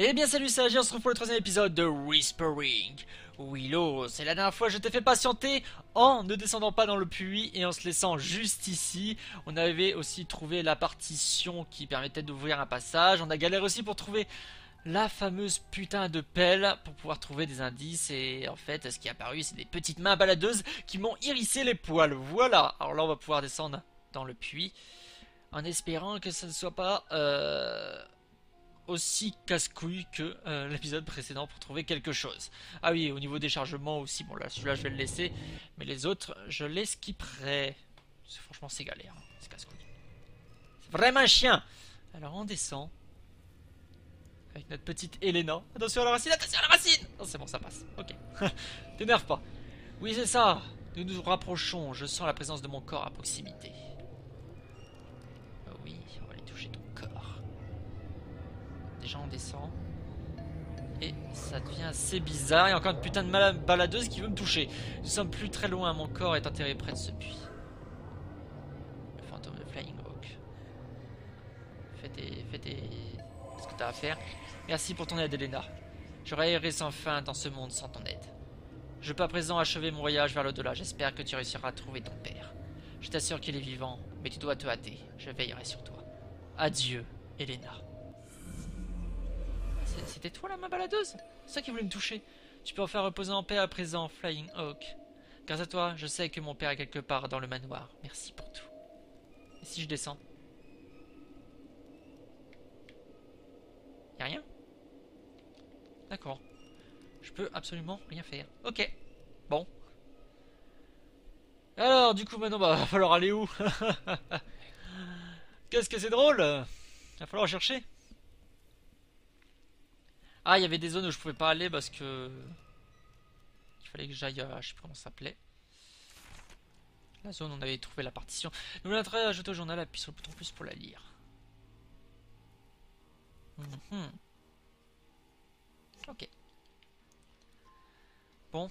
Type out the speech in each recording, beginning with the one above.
Eh bien salut c'est Agir, on se retrouve pour le troisième épisode de Whispering Willow, c'est la dernière fois je t'ai fait patienter en ne descendant pas dans le puits et en se laissant juste ici. On avait aussi trouvé la partition qui permettait d'ouvrir un passage. On a galéré aussi pour trouver la fameuse putain de pelle pour pouvoir trouver des indices. Et en fait, ce qui est apparu, c'est des petites mains baladeuses qui m'ont hérissé les poils. Voilà, alors là on va pouvoir descendre dans le puits en espérant que ça ne soit pas... Euh aussi casse-couille que euh, l'épisode précédent pour trouver quelque chose. Ah oui, au niveau des chargements aussi, bon là, celui-là je vais le laisser, mais les autres, je les skipperai. Franchement, c'est galère, hein, c'est casse-couille. C'est vraiment un chien Alors on descend. Avec notre petite Elena. Attention à la racine, attention à la racine Non, c'est bon, ça passe. Ok. T'énerve pas. Oui, c'est ça. Nous nous rapprochons. Je sens la présence de mon corps à proximité. On descend. Et ça devient assez bizarre. A encore une putain de baladeuse qui veut me toucher. Nous sommes plus très loin. Mon corps est enterré près de ce puits. Le fantôme de Flying Hawk. Fais des... Fais des... Ce que t'as à faire. Merci pour ton aide, Elena. J'aurais erré sans fin dans ce monde sans ton aide. Je peux à présent achever mon voyage vers l'au-delà. J'espère que tu réussiras à trouver ton père. Je t'assure qu'il est vivant, mais tu dois te hâter. Je veillerai sur toi. Adieu, Elena. C'était toi la main baladeuse? C'est ça qui voulait me toucher. Tu peux en faire reposer en paix à présent, Flying Hawk. Grâce à toi, je sais que mon père est quelque part dans le manoir. Merci pour tout. Et si je descends? Y'a rien? D'accord. Je peux absolument rien faire. Ok. Bon. Alors, du coup, maintenant, bah, va falloir aller où? Qu'est-ce que c'est drôle? Va falloir chercher. Ah, il y avait des zones où je pouvais pas aller parce que... Il fallait que j'aille, à... je sais plus comment ça s'appelait. La zone où on avait trouvé la partition. Nous l'intérêt ajouter au journal, appuie sur le bouton plus pour la lire. Mhm. Ok. Bon.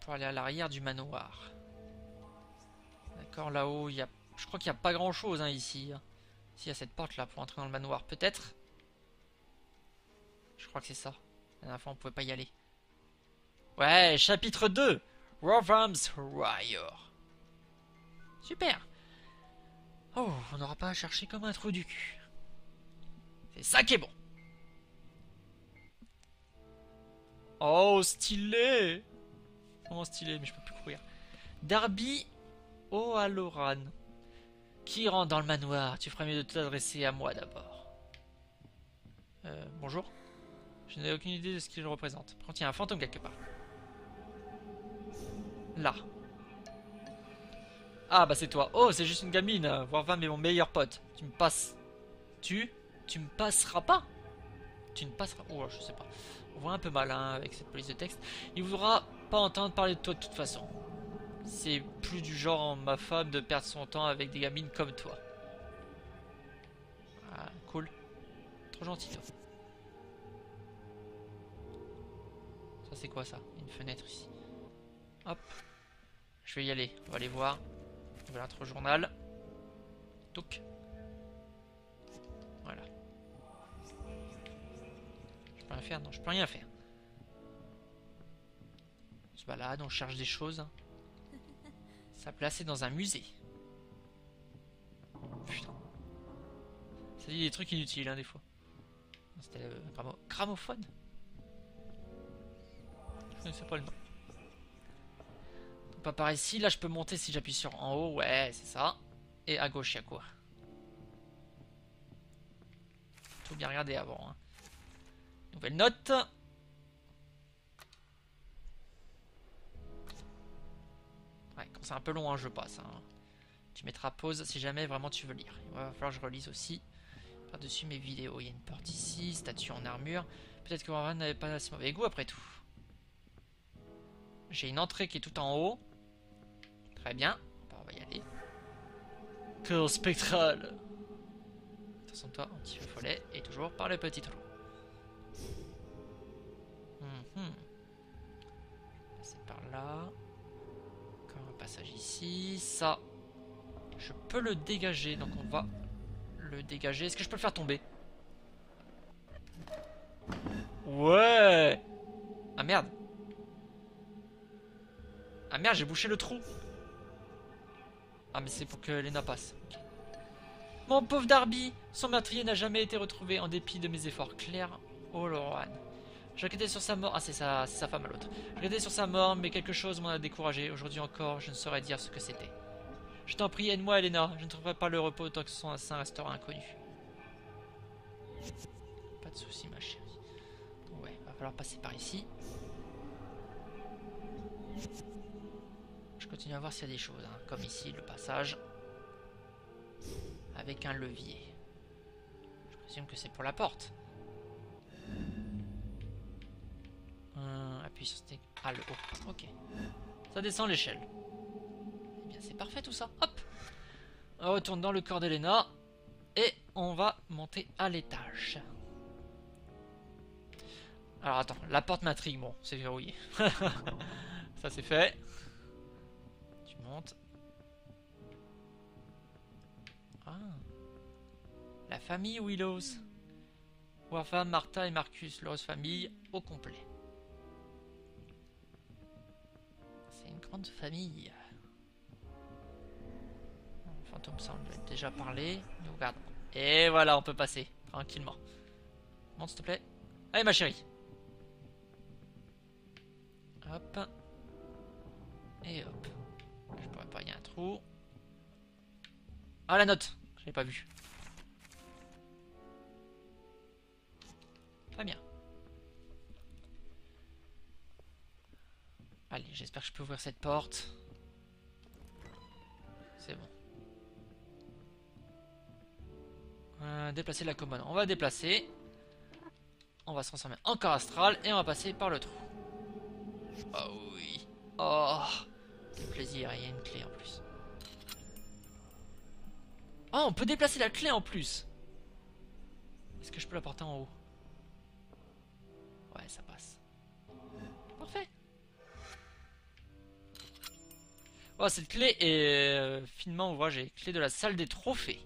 Pour aller à l'arrière du manoir. D'accord, là-haut, il. Je crois qu'il n'y a pas grand-chose hein, ici. S'il y a cette porte là pour entrer dans le manoir, peut-être. Je crois que c'est ça. La dernière fois, on pouvait pas y aller. Ouais, chapitre 2 Rovam's Riot. Super Oh, on n'aura pas à chercher comme un trou du cul. C'est ça qui est bon Oh, stylé Comment stylé, mais je peux plus courir. Darby O'Halloran. Qui rentre dans le manoir? Tu ferais mieux de t'adresser à moi d'abord. Euh, bonjour je n'ai aucune idée de ce qu'il représente. Par contre, il y a un fantôme quelque part. Là. Ah, bah c'est toi. Oh, c'est juste une gamine. Warvam est mon meilleur pote. Tu me passes... Tu Tu me passeras pas Tu ne passeras... Oh, je sais pas. On voit un peu mal hein, avec cette police de texte. Il voudra pas entendre parler de toi de toute façon. C'est plus du genre ma femme de perdre son temps avec des gamines comme toi. Ah, cool. Trop gentil, toi. C'est quoi ça? Une fenêtre ici. Hop. Je vais y aller. On va aller voir. va notre journal. Toc. Voilà. Je peux rien faire Non, je peux rien faire. On se balade, on cherche des choses. Ça placé dans un musée. Putain. Ça dit des trucs inutiles, hein, des fois. C'était le gramophone? C'est pas le nom. pas par ici. Là, je peux monter si j'appuie sur en haut. Ouais, c'est ça. Et à gauche, il y a quoi? Tout bien regarder avant. Hein. Nouvelle note. Ouais, quand c'est un peu long, hein, je passe. Hein. Tu mettras pause si jamais vraiment tu veux lire. Il va falloir que je relise aussi. Par-dessus mes vidéos. Il y a une porte ici, statue en armure. Peut-être que Warren n'avait pas assez mauvais goût après tout. J'ai une entrée qui est tout en haut. Très bien. on va y aller. Cœur spectral. Attention toi, petit feu follet. Et toujours par le petit trou. Mhm. Passer par là. Encore un passage ici. Ça. Je peux le dégager. Donc on va le dégager. Est-ce que je peux le faire tomber? Ouais Ah merde Ah merde, j'ai bouché le trou Ah mais c'est pour que Lena passe. Mon pauvre Darby Son meurtrier n'a jamais été retrouvé en dépit de mes efforts. Claire O'Loran. J'enquêtais sur sa mort. Ah, c'est sa, sa femme à l'autre. J'enquêtais sur sa mort, mais quelque chose m'en a découragé. Aujourd'hui encore, je ne saurais dire ce que c'était. Je t'en prie, aide-moi, Elena. Je ne trouverai pas le repos tant que son assassin restera inconnu. Pas de soucis, ma chérie. Ouais, va falloir passer par ici. Je continue à voir s'il y a des choses, hein. comme ici, le passage. Avec un levier. Je présume que c'est pour la porte. Euh, appuie sur ce... Ah, le haut. Ok. Ça descend l'échelle. Eh bien, c'est parfait tout ça. Hop On retourne dans le corps d'Elena. Et on va monter à l'étage. Alors attends, la porte m'intrigue. Bon, c'est verrouillé. ça c'est fait. Ah. La famille Willows. Warfam, Martha et Marcus, leur famille au complet. C'est une grande famille. Fantôme, a déjà parlé. Nous regardons. Et voilà, on peut passer tranquillement. Monte s'il te plaît. Allez ma chérie. Hop. Et hop. Il y a un trou. Ah la note Je l'ai pas vu. Très bien. Allez, j'espère que je peux ouvrir cette porte. C'est bon. Euh, déplacer la commode. On va déplacer. On va se transformer encore astral et on va passer par le trou. Oh oui. Oh, Il y a une clé en plus. Oh, on peut déplacer la clé en plus. Est-ce que je peux la porter en haut? Ouais, ça passe. Parfait. Oh, cette clé est euh, finement ouvragée. Clé de la salle des trophées.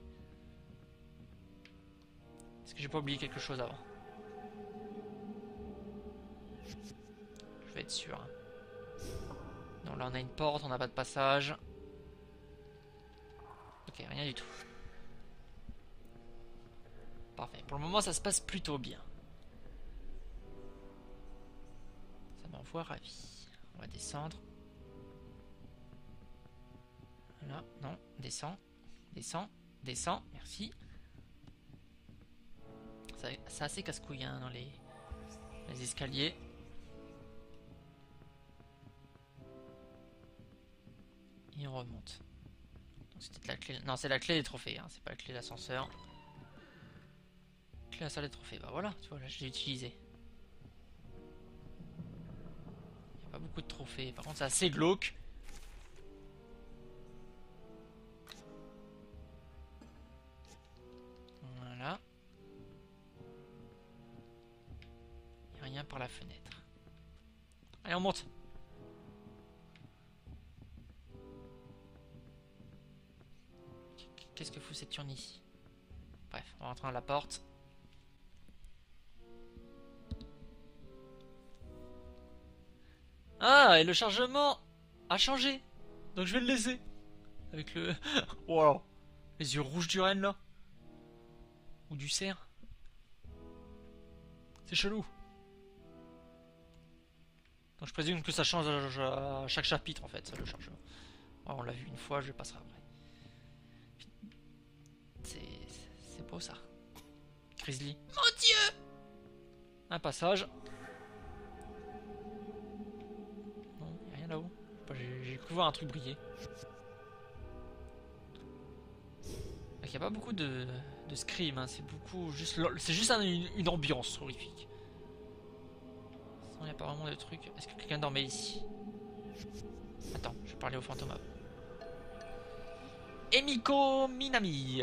Est-ce que j'ai pas oublié quelque chose avant? Je vais être sûr. Hein. Non, là on a une porte, on n'a pas de passage. Ok, rien du tout. Parfait. Pour le moment, ça se passe plutôt bien. Ça m'envoie ravi. On va descendre. Voilà, non, descend, descend, descend, merci. C'est assez casse-couille hein, dans les escaliers. Et on remonte. C'était la clé. Non, c'est la clé des trophées, hein, c'est pas la clé d'ascenseur. Clé à la salle des trophées, bah voilà, tu vois, là je l'ai utilisé. Il a pas beaucoup de trophées, par contre c'est assez glauque. par la fenêtre. Allez, on monte. Qu'est-ce que fout cette urne ici Bref, on rentre à la porte. Ah, et le chargement a changé. Donc je vais le laisser. Avec le... wow. Les yeux rouges du renne là. Ou du cerf. C'est chelou. Donc je présume que ça change à chaque chapitre en fait, le chargement. on l'a vu une fois, je passerai après. C'est beau ça. Grizzly. Mon dieu Un passage. Non, y'a rien là-haut. J'ai cru voir un truc briller. Il n'y a pas beaucoup de, de scream, hein. c'est beaucoup juste c'est juste une ambiance horrifique il n'y a pas vraiment de truc. Est-ce que quelqu'un dormait ici? Attends, je vais parler au fantôme. Emiko Minami.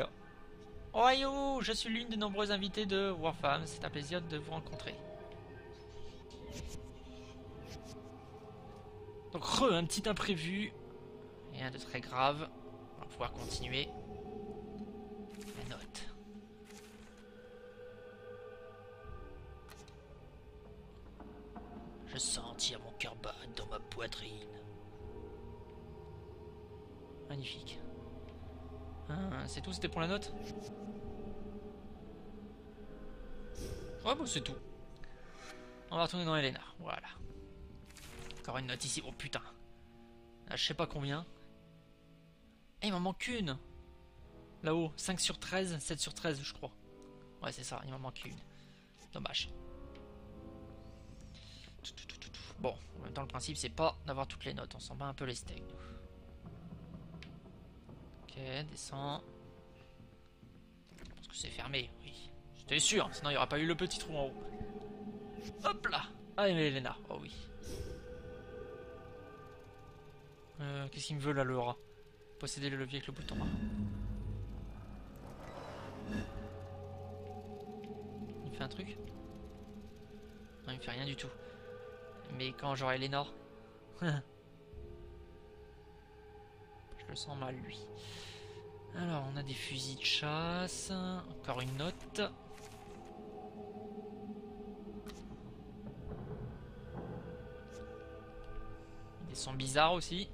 Ohio, je suis l'une des nombreuses invitées de Warfam, c'est un plaisir de vous rencontrer. Donc re, un petit imprévu, rien de très grave, on va pouvoir continuer. La note. Je sentir mon cœur battre dans ma poitrine. Magnifique. Ah, c'est tout, c'était pour la note Ouais, bon, c'est tout. On va retourner dans Elena, voilà. Encore une note ici, oh putain. Je sais pas combien. Eh, il m'en manque une Là-haut, 5 sur 13, 7 sur 13, je crois. Ouais, c'est ça, il m'en manque une. Dommage. Bon, en même temps, le principe, c'est pas d'avoir toutes les notes. On s'en bat un peu les steaks, Ok, descend. Parce que c'est fermé, oui. J'étais sûr, sinon il n'y aura pas eu le petit trou en haut. Hop là Ah, Elena, oh oui. Euh, Qu'est-ce qu'il me veut là, le Posséder le levier avec le bouton. Il fait un truc? Non, il me fait rien du tout. Mais quand j'aurai Lénore... Je le sens mal, lui. Alors, on a des fusils de chasse. Encore une note. Des sons bizarres aussi.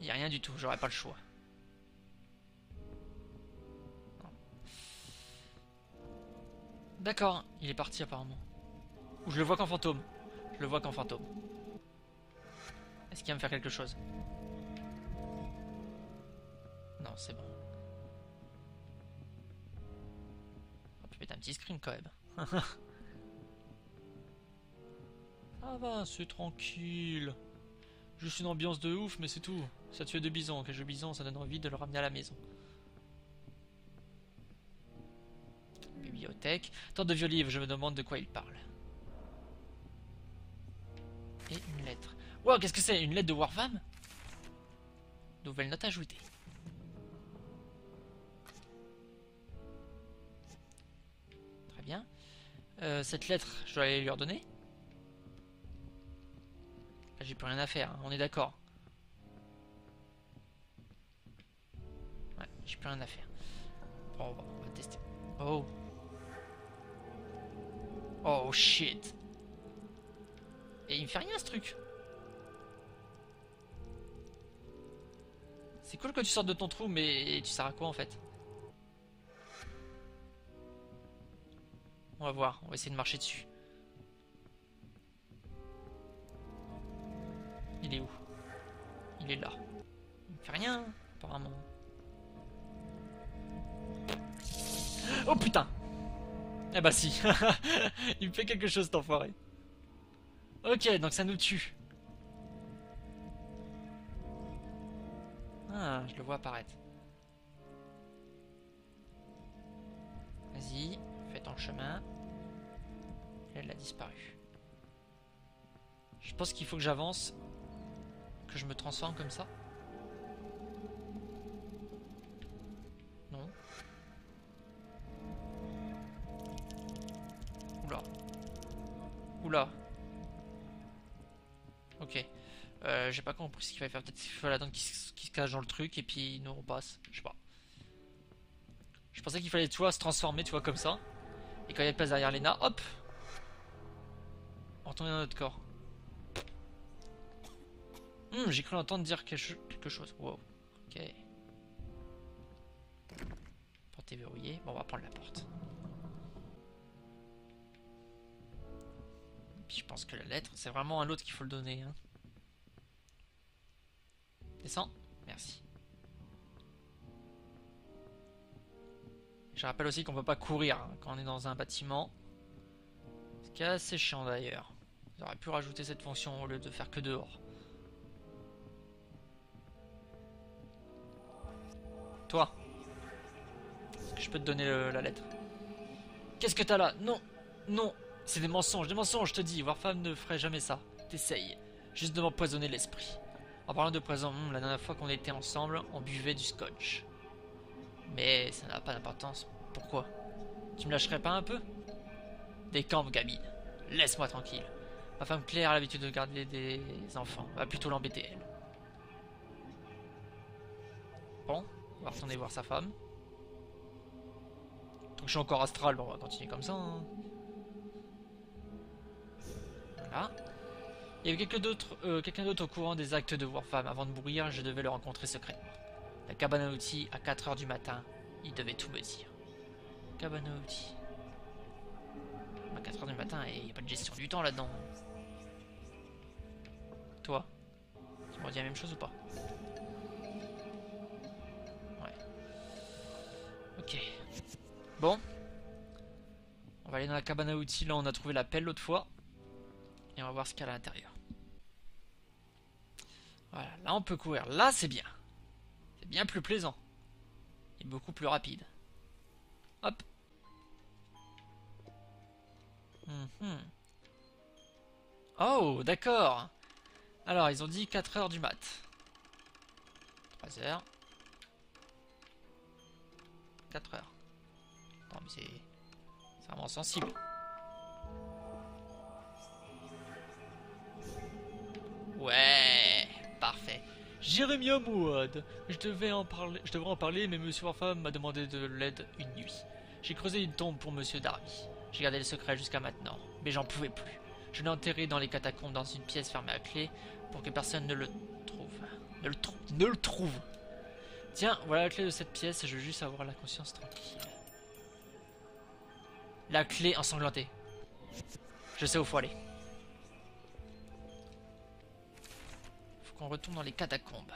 Il n'y a rien du tout, j'aurais pas le choix. D'accord, il est parti apparemment. Ou je le vois qu'en fantôme. Je le vois qu'en fantôme. Est-ce qu'il va me faire quelque chose? Non, c'est bon. On peut mettre un petit screen quand même. ah va, c'est tranquille. Juste une ambiance de ouf, mais c'est tout. Ça tue de bison. Quel jeu bison, ça donne envie de le ramener à la maison. bibliothèque. Tant de vieux livres, je me demande de quoi il parle. Wow, qu'est-ce que c'est Une lettre de Warfam? Nouvelle note ajoutée. Très bien. Euh, cette lettre, je dois aller lui redonner Là, j'ai plus rien à faire, hein, on est d'accord. Ouais, j'ai plus rien à faire. Bon, on va, on va tester. Oh Oh shit. Et il me fait rien ce truc. C'est cool que tu sortes de ton trou, mais tu sers à quoi en fait On va voir, on va essayer de marcher dessus. Il est où? Il est là. Il fait rien, apparemment. Oh putain eh bah si. Il me fait quelque chose, cet enfoiré. Ok, donc ça nous tue. Ah, je le vois apparaître. Vas-y, fais ton chemin. Elle a disparu. Je pense qu'il faut que j'avance. Que je me transforme comme ça. Oula. Ok. Euh, J'ai pas compris ce qu'il fallait faire. Peut-être qu'il faut la dent qui, se cache dans le truc et puis nous on passe. Je sais pas. Je pensais qu'il fallait, tu vois, se transformer, tu vois, comme ça. Et quand il y a de place derrière Lena, hop On retourne dans notre corps. Hum, J'ai cru entendre dire quelque chose. Wow. Ok. Porte est verrouillée. Bon, on va prendre la porte. je pense que la lettre, c'est vraiment à l'autre qu'il faut le donner. Hein. Descends. Merci. Je rappelle aussi qu'on peut pas courir hein, quand on est dans un bâtiment. Ce qui est assez chiant d'ailleurs. J'aurais pu rajouter cette fonction au lieu de faire que dehors. Toi. Est-ce que je peux te donner la lettre? Qu'est-ce que t'as là? Non Non c'est des mensonges, des mensonges, je te dis. Warfam ne ferait jamais ça. T'essayes. Juste de m'empoisonner l'esprit. En parlant de poison, hmm, la dernière fois qu'on était ensemble, on buvait du scotch. Mais ça n'a pas d'importance. Pourquoi? Tu me lâcherais pas un peu? Décampe, gamine. Laisse-moi tranquille. Ma femme Claire a l'habitude de garder des enfants. Va plutôt l'embêter, elle. Bon, on va retourner voir sa femme. Donc je suis encore astral, on va continuer comme ça. Hein. Voilà. Il y avait quelqu'un d'autre euh, quelqu'un d'autre au courant des actes de Warfam. Avant de mourir, je devais le rencontrer secrètement. La cabane à outils, à 4h du matin, il devait tout me dire. Cabane à outils. À 4h du matin, et il n'y a pas de gestion du temps là-dedans. Toi Tu m'en dis la même chose ou pas? Ouais. Ok. Bon. On va aller dans la cabane à outils. Là, on a trouvé la pelle l'autre fois. Et on va voir ce qu'il y a à l'intérieur. Là on peut courir. Là, c'est bien. C'est bien plus plaisant. Et beaucoup plus rapide. Hop. Mhm. Oh, d'accord. Alors, ils ont dit 4 heures du mat. 3 heures. 4 heures. Non, mais c'est... C'est vraiment sensible. Ouais, parfait. Jérémy Wood. Je devais en parler, je devrais en parler, mais Monsieur Warfam m'a demandé de l'aide une nuit. J'ai creusé une tombe pour Monsieur Darby. J'ai gardé le secret jusqu'à maintenant, mais j'en pouvais plus. Je l'ai enterré dans les catacombes dans une pièce fermée à clé pour que personne ne le trouve. Ne le, trouve. ne le trouve. Tiens, voilà la clé de cette pièce, je veux juste avoir la conscience tranquille. La clé ensanglantée. Je sais où faut aller. Qu'on retourne dans les catacombes.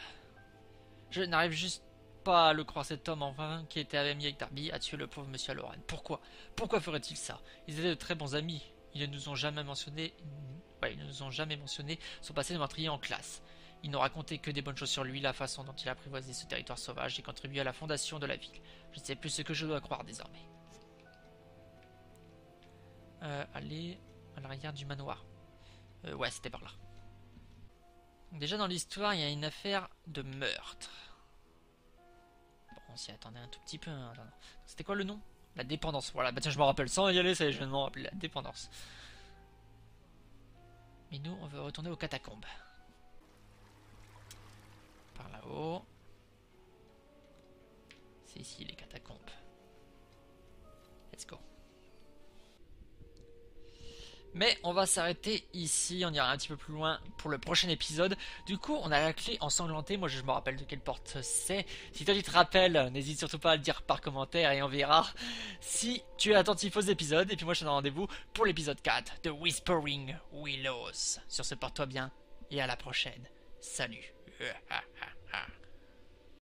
Je n'arrive juste pas à le croire cet homme enfin qui était ami avec Darby a tué le pauvre monsieur Aloran. Pourquoi? Pourquoi ferait-il ça? Ils étaient de très bons amis. Ils ne nous ont jamais mentionné. Ils ne nous ont jamais mentionné son passé de meurtrier en classe. Ils n'ont raconté que des bonnes choses sur lui, la façon dont il a ce territoire sauvage et contribué à la fondation de la ville. Je ne sais plus ce que je dois croire désormais. Euh, aller à l'arrière du manoir. Euh, ouais, c'était par là. Déjà dans l'histoire, il y a une affaire de meurtre. Bon, on s'y attendait un tout petit peu. Hein, c'était quoi le nom? La dépendance. Voilà, bah tiens, je me rappelle. Sans y aller, ça je m'en rappeler. La dépendance. Mais nous, on veut retourner aux catacombes. Par là-haut. C'est ici les catacombes. Mais on va s'arrêter ici, on ira un petit peu plus loin pour le prochain épisode. Du coup, on a la clé ensanglantée, moi je me rappelle de quelle porte c'est. Si toi tu te rappelles, n'hésite surtout pas à le dire par commentaire et on verra si tu es attentif aux épisodes. Et puis moi je te donne rendez-vous pour l'épisode 4 de Whispering Willows. Sur ce, porte-toi bien et à la prochaine. Salut